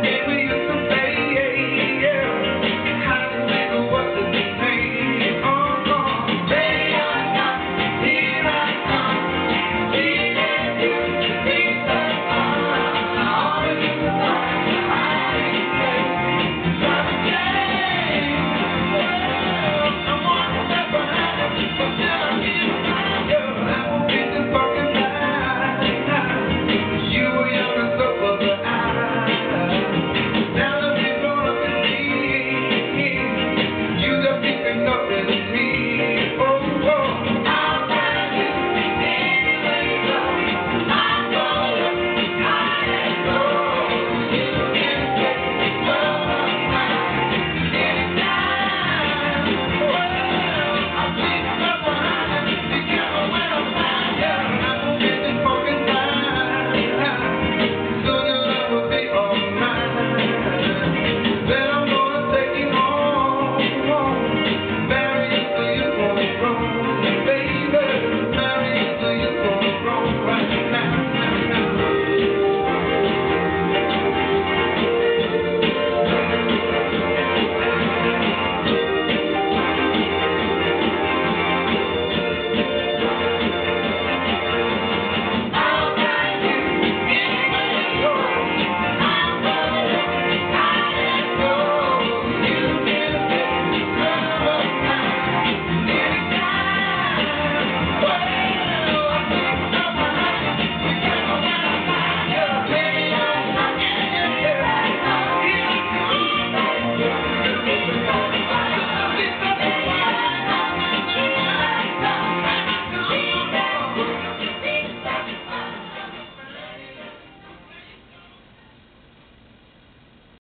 Make